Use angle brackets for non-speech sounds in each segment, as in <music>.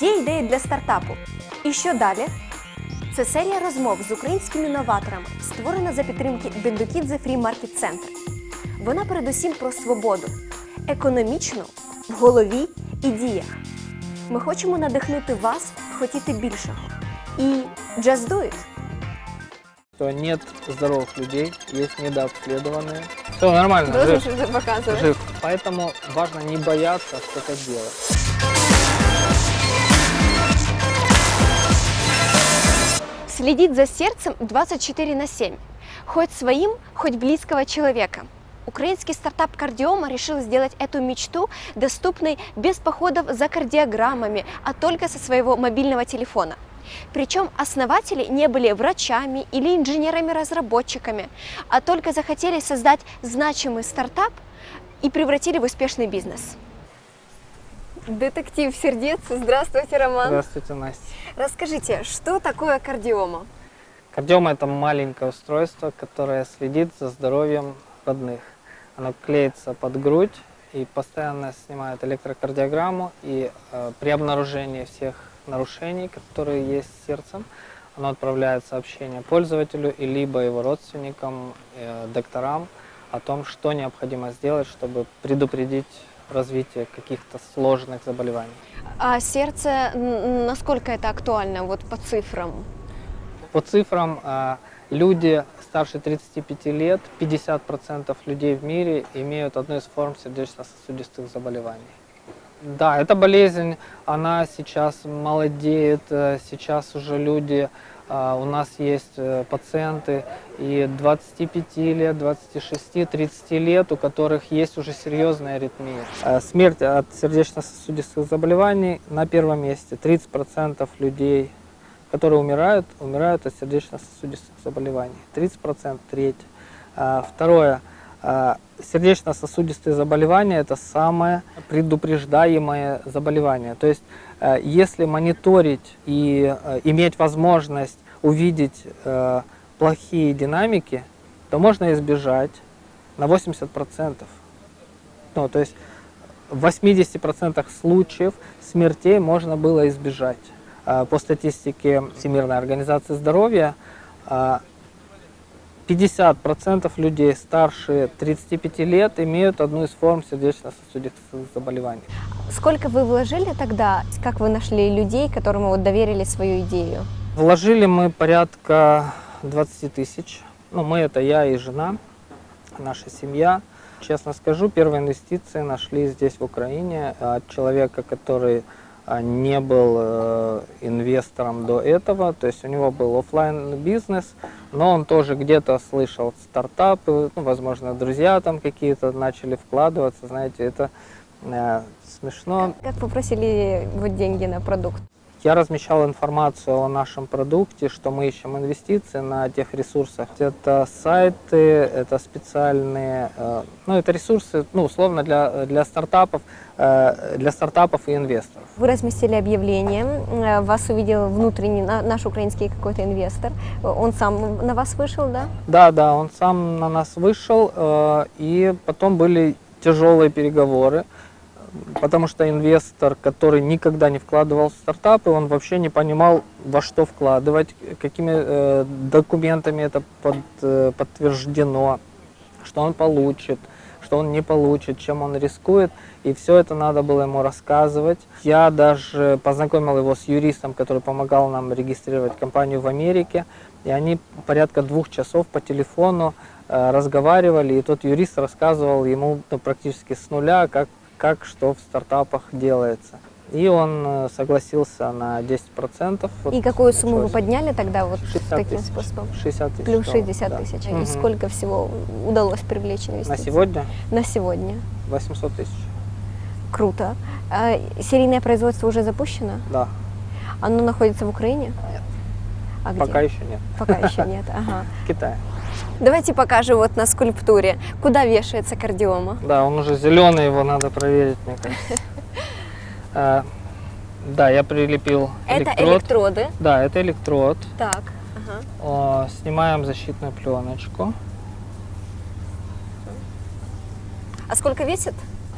Є ідеї для стартапу. І що далі? Це серія розмов з українськими новаторами, створена за підтримки Бендукідзе Free Market Center. Вона передусім про свободу, економічну, в голові і діях. Ми хочемо надихнути вас хотіти більшого. І just do it! Что нет здоровых людей, есть недообследованные. Все нормально, Должен жив, щось показувати. <laughs> жив. Поэтому важно не бояться что-то делать. Следить за сердцем 24 на 7. Хоть своим, хоть близкого человека. Украинский стартап Кардиома решил сделать эту мечту доступной без походов за кардиограммами, а только со своего мобильного телефона. Причем основатели не были врачами или инженерами-разработчиками, а только захотели создать значимый стартап и превратили в успешный бизнес. Детектив сердец, здравствуйте, Роман. Здравствуйте, Настя. Расскажите, что такое кардиома? Кардиома – это маленькое устройство, которое следит за здоровьем родных. Оно клеится под грудь и постоянно снимает электрокардиограмму. И э, при обнаружении всех нарушений, которые есть с сердцем, оно отправляет сообщение пользователю и либо его родственникам, э, докторам о том, что необходимо сделать, чтобы предупредить развитие каких-то сложных заболеваний. А сердце, насколько это актуально, вот по цифрам? По цифрам, а, люди старше 35 лет, 50% людей в мире имеют одну из форм сердечно-сосудистых заболеваний. Да, эта болезнь, она сейчас молодеет, э, сейчас уже люди, у нас есть э, пациенты и 25 лет, 26, 30 лет, у которых есть уже серьезная аритмия. А Смерть от сердечно-сосудистых заболеваний на первом месте. 30% людей которые умирают, умирают от сердечно-сосудистых заболеваний. 30% треть. А, Второе. а, Сердечно-сосудистые заболевания – это самое предупреждаемое заболевание. То есть, э, если мониторить и э, иметь возможность увидеть э, плохие динамики, то можно избежать на 80%. Ну, то есть в 80% случаев смертей можно было избежать. А, По статистике Всемирной организации здоровья, а, 50% людей старше 35 лет имеют одну из форм сердечно-сосудистых заболеваний. Сколько вы вложили тогда? Как вы нашли людей, которым вот доверили свою идею? Вложили мы порядка 20 тысяч. Ну, мы это я и жена, наша семья. Честно скажу, первые инвестиции нашли здесь, в Украине, от человека, который а, не был э, инвестором до этого, то есть у него был оффлайн бизнес, но он тоже где-то слышал стартапы, ну, возможно, друзья там какие-то начали вкладываться, знаете, это э, смешно. Как вы просили вот деньги на продукт? Я размещал информацию о нашем продукте, что мы ищем инвестиции на тех ресурсах. Это сайты, это специальные, э, ну это ресурсы, ну условно для, для стартапов, э, для стартапов и инвесторов. Вы разместили объявление, э, вас увидел внутренний на- наш украинский какой-то инвестор. Он сам на вас вышел, да? Да, да, он сам на нас вышел, и потом были тяжелые переговоры, потому что инвестор, который никогда не вкладывал в стартапы, он вообще не понимал, во что вкладывать, какими э, документами это под, э, подтверждено, что он получит, что он не получит, чем он рискует. И все это надо было ему рассказывать. Я даже познакомил его с юристом, который помогал нам регистрировать компанию в Америке. И они порядка двух часов по телефону э, разговаривали, и тот юрист рассказывал ему ну, практически с нуля, как, как что в стартапах делается. И он э, согласился на 10%. Вот И какую сумму вы подняли тогда вот 60 таким тысяч. способом? 60 тысяч. Плюс долларов, 60 да. тысяч. Мгм. И сколько всего удалось привлечь На инвестиций? сегодня На сегодня. 800 тысяч. Круто. А серийное производство уже запущено? Да, Оно находится в Украине? Нет. А где? пока еще нет. Пока еще <laughs> нет. Ага. В Китае. Давайте покажем вот на скульптуре, куда вешается кардиома. Да, он уже зеленый, его надо проверить, мне кажется. <laughs> А, Да, я прилепил Это электрод. электроды. Да, это электрод. Так. Ага. Снимаем защитную пленочку. А сколько весит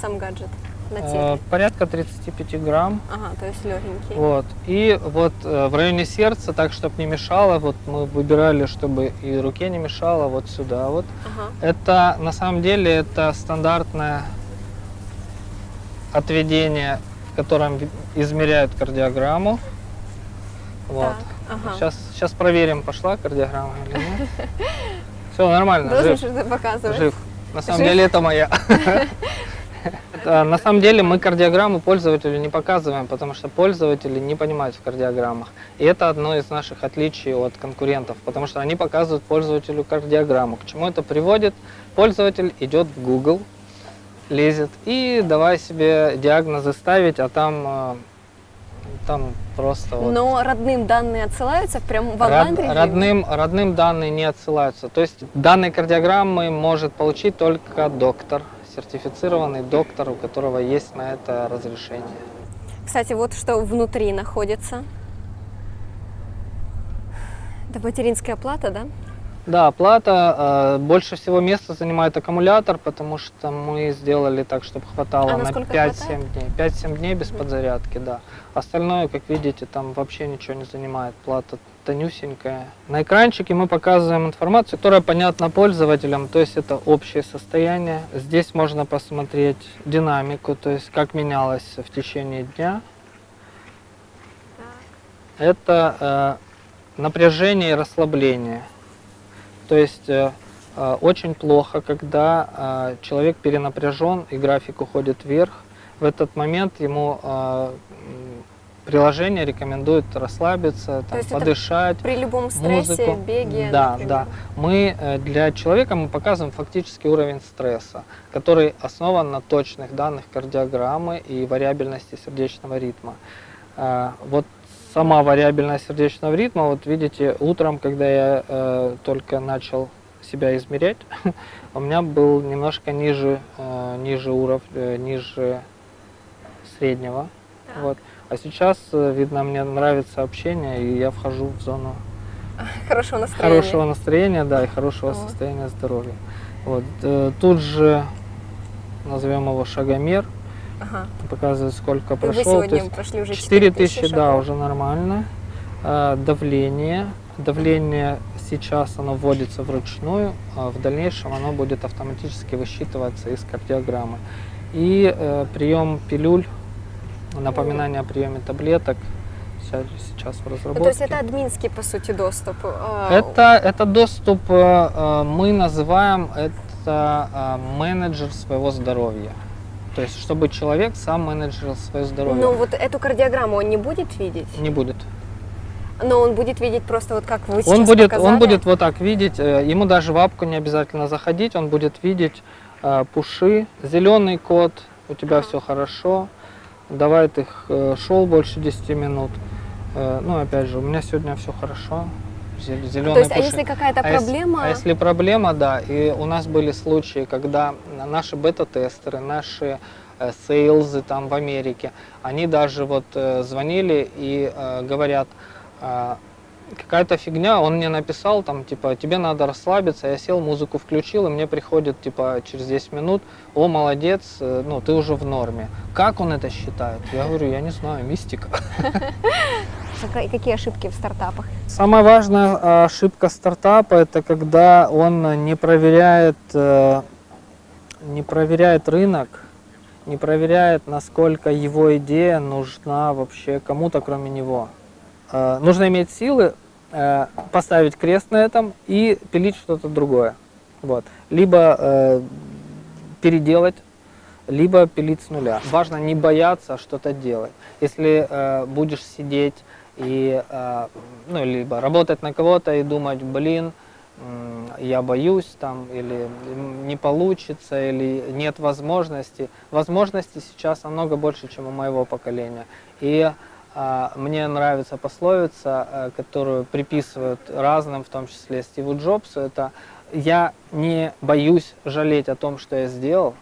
сам гаджет? На Э, теле? порядка 35 грамм. Ага, то есть легенький. Вот. И вот э, в районе сердца, так, чтобы не мешало, вот мы выбирали, чтобы и руке не мешало, вот сюда вот. Ага. Это на самом деле это стандартное отведение, в котором измеряют кардиограмму. Вот. Так, ага. Сейчас, сейчас проверим, пошла кардиограмма или нет. <laughs> Все нормально, Должен жив, что-то показывать. жив. На самом Жив? деле это моя. <laughs> Это, На самом деле мы кардиограмму пользователю не показываем, потому что пользователи не понимают в кардиограммах. И это одно из наших отличий от конкурентов, потому что они показывают пользователю кардиограмму. К чему это приводит? Пользователь идет в Google, лезет и давай себе диагнозы ставить, а там, э, там просто вот Но родным данные отсылаются прям в Род- онлайн-режиме? родным, родным данные не отсылаются. То есть данные кардиограммы может получить только доктор, сертифицированный доктор, у которого есть на это разрешение. Кстати, вот что внутри находится. Это материнская плата, да? Да, оплата. э, больше всего места занимает аккумулятор, потому что мы сделали так, чтобы хватало А на насколько 5-7 хватает? дней. 5-7 дней без подзарядки, да. Остальное, как видите, там вообще ничего не занимает. Плата тонюсенькая. На экранчике мы показываем информацию, которая понятна пользователям, то есть это общее состояние. Здесь можно посмотреть динамику, то есть как менялось в течение дня. Это э, напряжение и расслабление. То есть э, э, очень плохо, когда э, человек перенапряжен и график уходит вверх. В этот момент ему э, приложение рекомендует расслабиться, там, подышать. При любом стрессе, музыку. беге, Да, например. да. Мы э, для человека мы показываем фактический уровень стресса, который основан на точных данных кардиограммы и вариабельности сердечного ритма. Э, Вот сама вариабельность сердечного ритма, вот видите, утром, когда я э, только начал себя измерять, <laughs> у меня был немножко ниже, э, ниже уровня, ниже среднего. Так. Вот. А сейчас, э, видно, мне нравится общение, и я вхожу в зону <laughs> Хорошего настроения. хорошего настроения, да, и хорошего Вот. состояния здоровья. Вот. э, Тут же назовем его шагомер, Ага. показывает, сколько И Вы сегодня прошли уже 4000, да, шагов. уже нормально. Э, Давление. Давление сейчас оно вводится вручную, а в дальнейшем оно будет автоматически высчитываться из кардиограммы. И э, прием пилюль, напоминание о приеме таблеток сейчас в Ну, разработке. то есть это админский, по сути, доступ. а, Это, это доступ, э, э, мы называем это э, менеджер своего здоровья. То есть, чтобы человек сам менеджерил свое здоровье. Но вот эту кардиограмму он не будет видеть, Не будет. но он будет видеть просто вот как вы сейчас Он будет, показали. он будет вот так видеть, э, ему даже в апку не обязательно заходить, он будет видеть э, пуши, зеленый код, у тебя Ага. все хорошо, давай ты э, шел больше 10 минут. Э, ну, опять же, у меня сегодня все хорошо, зеленый То есть, а пуши. если какая-то А проблема, А если проблема, да, и у нас были случаи, когда наши бета-тестеры, наши э, сейлзы там в Америке, они даже вот звонили и говорят, какая-то фигня, он мне написал там, типа, тебе надо расслабиться, я сел, музыку включил, и мне приходит, типа, через 10 минут, о, молодец, э, ну, ты уже в норме. Как он это считает? Я говорю, я не знаю, мистика. <laughs> какие ошибки в стартапах? Самая важная э, ошибка стартапа это когда он не проверяет, э, не проверяет рынок, не проверяет, насколько его идея нужна вообще кому-то, кроме него. Э, нужно иметь силы э, поставить крест на этом и пилить что-то другое. Вот. Либо э, переделать, либо пилить с нуля. Важно не бояться что-то делать. Если э, будешь сидеть и э, ну, либо работать на кого-то и думать, блин, я боюсь там, или не получится, или нет возможности. Возможностей сейчас намного больше, чем у моего поколения. И мне нравится пословица, э, которую приписывают разным, в том числе Стиву Джобсу, это «я не боюсь жалеть о том, что я сделал,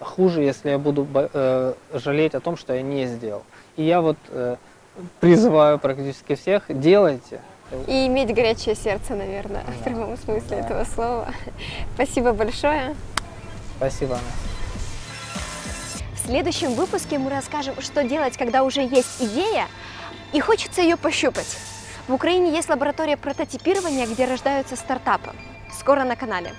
хуже, если я буду э, жалеть о том, что я не сделал». И я вот э, призываю практически всех, делайте. И иметь горячее сердце, наверное, в Да. прямом смысле Да. этого слова. Спасибо большое. Спасибо, Анна. Следующем выпуске мы расскажем, что делать, когда уже есть идея и хочется ее пощупать. В Украине есть лаборатория прототипирования, где рождаются стартапы. Скоро на канале.